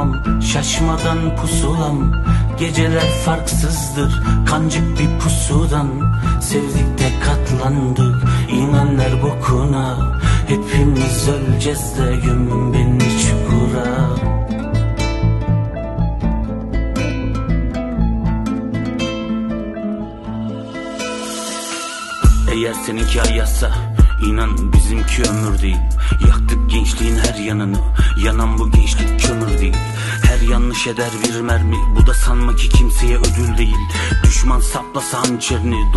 yığmam Şaşmadan pusulam. Geceler farksızdır Kancık bir pusudan. Sevdik de katlandık İnanlar bokuna. Hepimiz öleceğiz de Gömün beni çukura. Eğer seninki ayazsa inan bizimki ömür değil. Yaktık gençliğin her yanını. Yanan bu gençlik kömür değil. Her yanlış eder bir mermi. Bu da sanma ki kimseye ödül değil. Düşman saplasa hançerini